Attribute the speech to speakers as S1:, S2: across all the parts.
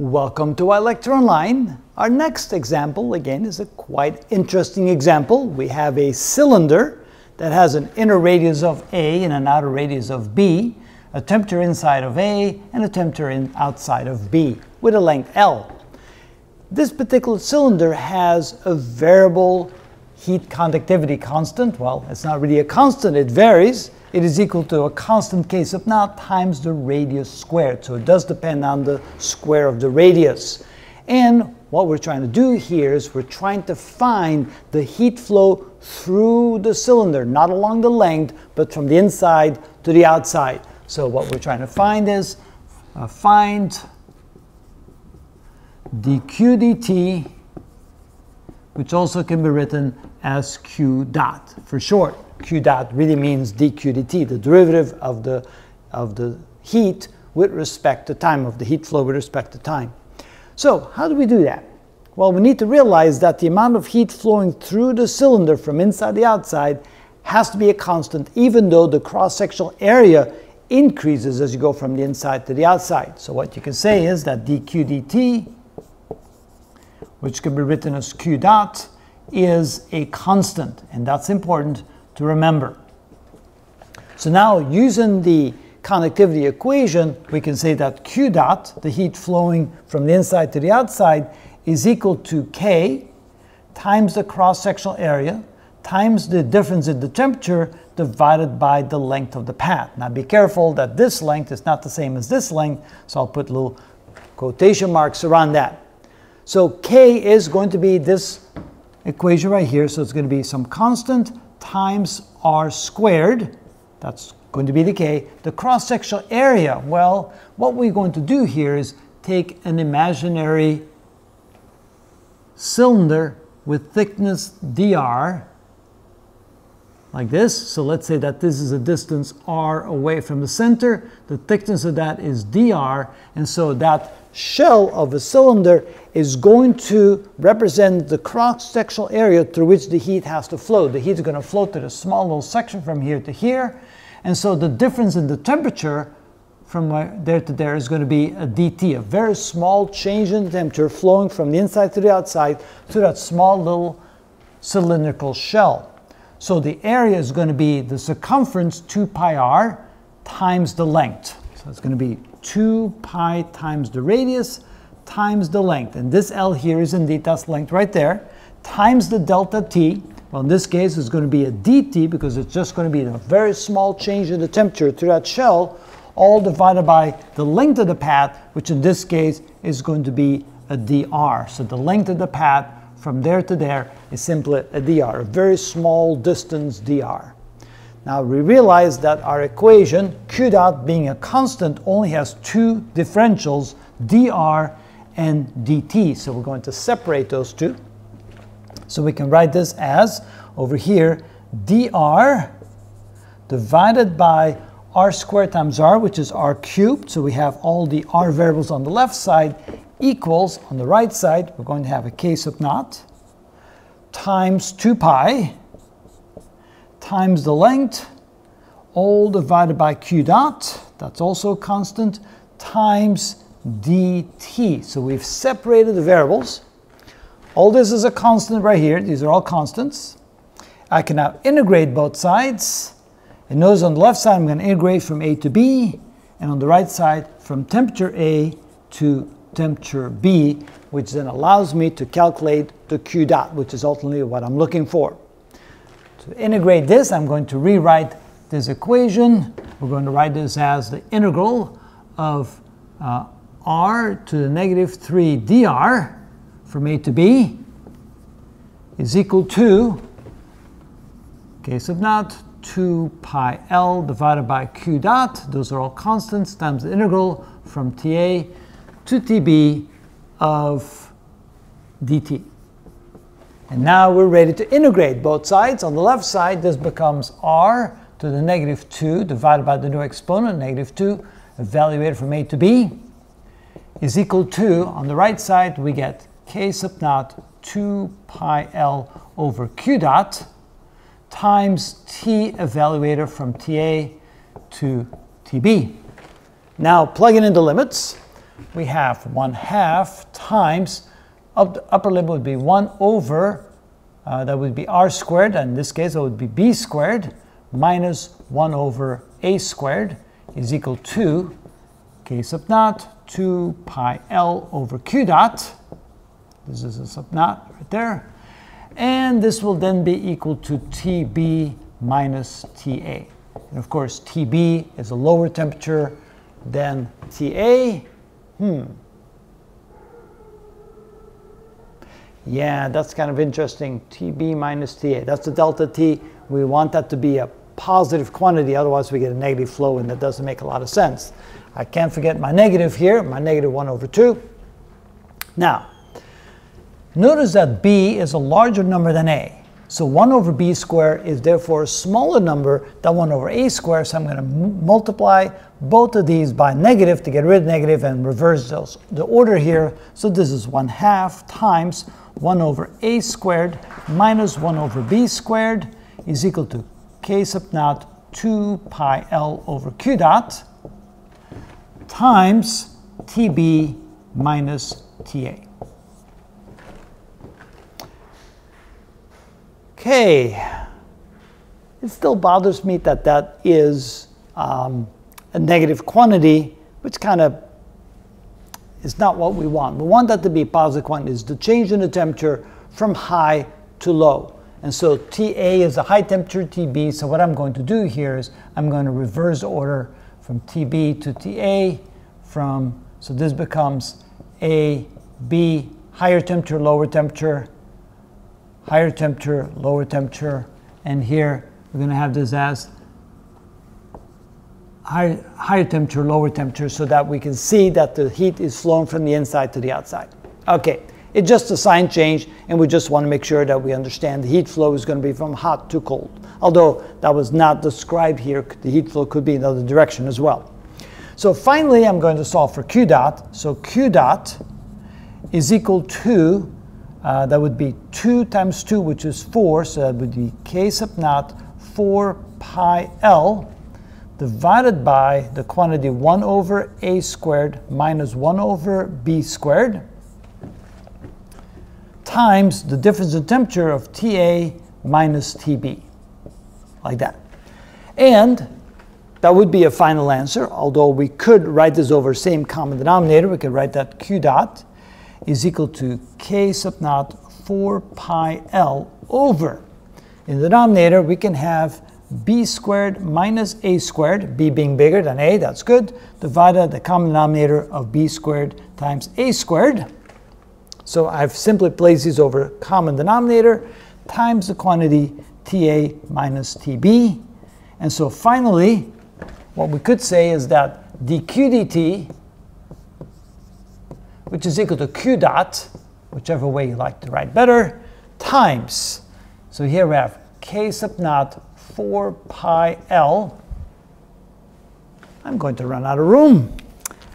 S1: Welcome to iLecture Online. Our next example, again, is a quite interesting example. We have a cylinder that has an inner radius of A and an outer radius of B, a temperature inside of A and a temperature in outside of B, with a length L. This particular cylinder has a variable heat conductivity constant. Well, it's not really a constant, it varies it is equal to a constant k sub naught times the radius squared. So it does depend on the square of the radius. And what we're trying to do here is we're trying to find the heat flow through the cylinder, not along the length, but from the inside to the outside. So what we're trying to find is uh, find dq dt, which also can be written as q dot for short q dot really means dq dt, the derivative of the, of the heat with respect to time, of the heat flow with respect to time. So how do we do that? Well, we need to realize that the amount of heat flowing through the cylinder from inside the outside has to be a constant, even though the cross-sectional area increases as you go from the inside to the outside. So what you can say is that dq dt, which can be written as q dot, is a constant, and that's important to remember. So now using the conductivity equation, we can say that Q dot, the heat flowing from the inside to the outside, is equal to K times the cross-sectional area times the difference in the temperature divided by the length of the path. Now be careful that this length is not the same as this length, so I'll put little quotation marks around that. So K is going to be this equation right here, so it's going to be some constant times r squared, that's going to be the k. The cross-sectional area, well, what we're going to do here is take an imaginary cylinder with thickness dr, like this. So let's say that this is a distance r away from the center. The thickness of that is dr, and so that shell of a cylinder is going to represent the cross-sectional area through which the heat has to flow. The heat is going to flow through the small little section from here to here, and so the difference in the temperature from there to there is going to be a dT, a very small change in temperature flowing from the inside to the outside through that small little cylindrical shell. So the area is going to be the circumference 2 pi r times the length. So it's going to be 2 pi times the radius times the length. And this L here is indeed that length right there, times the delta T. Well, in this case, it's going to be a dt because it's just going to be a very small change in the temperature through that shell, all divided by the length of the path, which in this case is going to be a dr. So the length of the path from there to there is simply a dr, a very small distance dr. Now we realize that our equation, q dot being a constant, only has two differentials, dr and dt. So we're going to separate those two. So we can write this as, over here, dr divided by r squared times r, which is r cubed. So we have all the r variables on the left side equals, on the right side, we're going to have a k sub naught times 2 pi times the length, all divided by q dot, that's also a constant, times dt. So we've separated the variables. All this is a constant right here. These are all constants. I can now integrate both sides. And notice on the left side, I'm going to integrate from A to B, and on the right side, from temperature A to temperature B, which then allows me to calculate the Q dot, which is ultimately what I'm looking for. To integrate this, I'm going to rewrite this equation. We're going to write this as the integral of uh, r to the negative 3 dr from A to B is equal to, k sub naught, 2 pi L divided by Q dot, those are all constants, times the integral from TA to TB of dt. And now we're ready to integrate both sides. On the left side, this becomes r to the negative 2 divided by the new exponent, negative 2, evaluated from a to b, is equal to, on the right side, we get k sub naught 2 pi l over q dot times t evaluator from TA to TB. Now, plugging in the limits, we have 1 half times, the upper limit would be 1 over, uh, that would be r squared, and in this case it would be b squared, minus 1 over a squared is equal to k sub naught 2 pi l over q dot. This is a sub naught right there. And this will then be equal to TB minus TA. And of course, TB is a lower temperature than TA. Hmm. Yeah, that's kind of interesting. TB minus TA. That's the delta T. We want that to be a positive quantity, otherwise we get a negative flow and that doesn't make a lot of sense. I can't forget my negative here, my negative 1 over 2. Now, notice that B is a larger number than A. So 1 over b squared is therefore a smaller number than 1 over a squared. So I'm going to multiply both of these by negative to get rid of negative and reverse those, the order here. So this is 1 half times 1 over a squared minus 1 over b squared is equal to k sub naught 2 pi l over q dot times tb minus ta. Okay, it still bothers me that that is um, a negative quantity, which kind of is not what we want. We want that to be positive quantity, is the change in the temperature from high to low. And so TA is a high temperature TB, so what I'm going to do here is I'm going to reverse order from TB to TA from, so this becomes A, B, higher temperature, lower temperature, higher temperature, lower temperature, and here we're going to have this as high, higher temperature, lower temperature, so that we can see that the heat is flowing from the inside to the outside. Okay, it's just a sign change, and we just want to make sure that we understand the heat flow is going to be from hot to cold. Although that was not described here, the heat flow could be in the other direction as well. So finally, I'm going to solve for Q dot. So Q dot is equal to uh, that would be 2 times 2, which is 4, so that would be k sub naught 4 pi L divided by the quantity 1 over a squared minus 1 over b squared times the difference in temperature of Ta minus Tb, like that. And that would be a final answer, although we could write this over same common denominator. We could write that q dot is equal to k sub naught 4 pi L over. In the denominator, we can have b squared minus a squared, b being bigger than a, that's good, divided the common denominator of b squared times a squared. So I've simply placed these over common denominator times the quantity Ta minus Tb. And so finally, what we could say is that dq dt which is equal to q dot, whichever way you like to write better, times. So here we have k sub naught 4 pi L. I'm going to run out of room.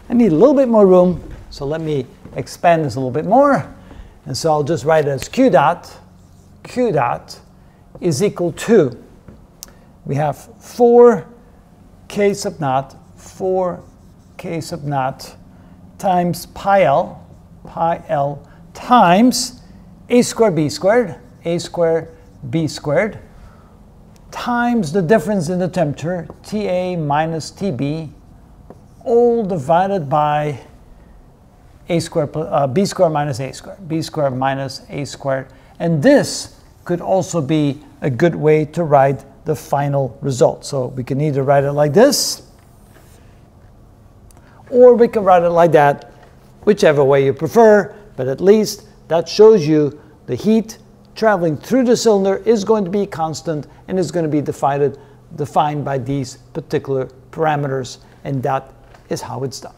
S1: I need a little bit more room, so let me expand this a little bit more. And so I'll just write it as q dot, q dot is equal to, we have 4 k sub naught, 4 k sub naught times pi L, pi L times a squared b squared, a squared b squared, times the difference in the temperature, Ta minus Tb, all divided by a squared, uh, b squared minus a squared, b squared minus a squared. And this could also be a good way to write the final result. So we can either write it like this, or we can write it like that, whichever way you prefer, but at least that shows you the heat traveling through the cylinder is going to be constant and is going to be defined, defined by these particular parameters, and that is how it's done.